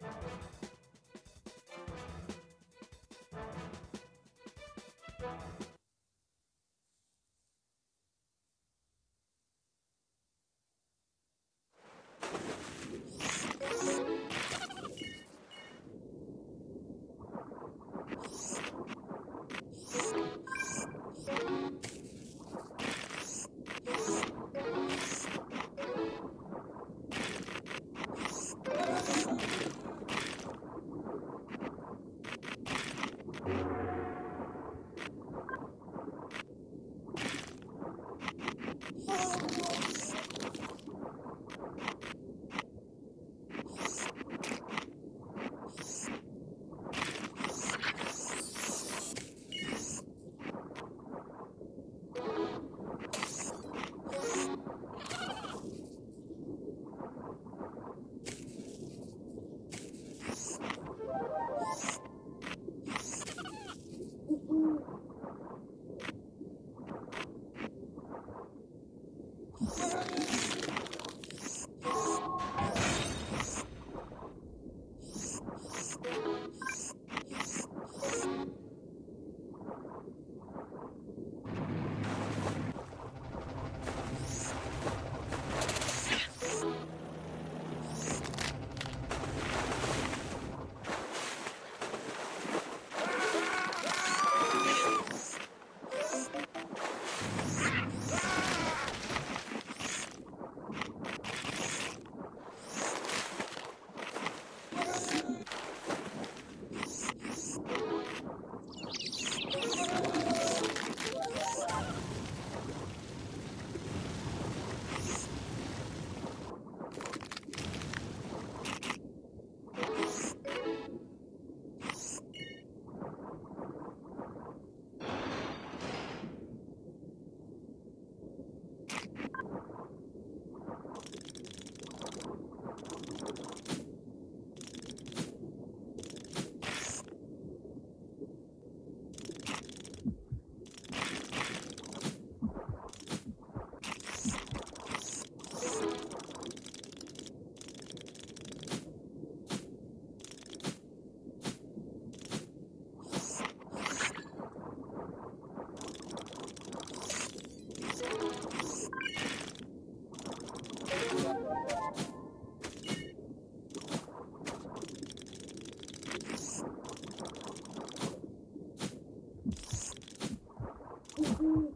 you Oh. Mm-hmm.